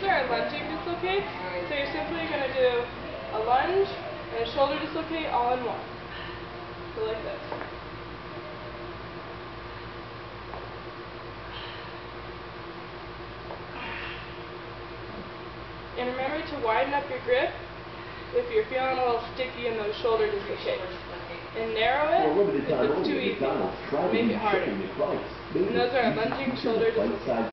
these are lunging dislocates. So you're simply going to do a lunge and a shoulder dislocate all in one. So like this. And remember to widen up your grip if you're feeling a little sticky in those shoulder dislocates. And narrow it if it's too easy. Make it harder. And those are lunging shoulder dislocates.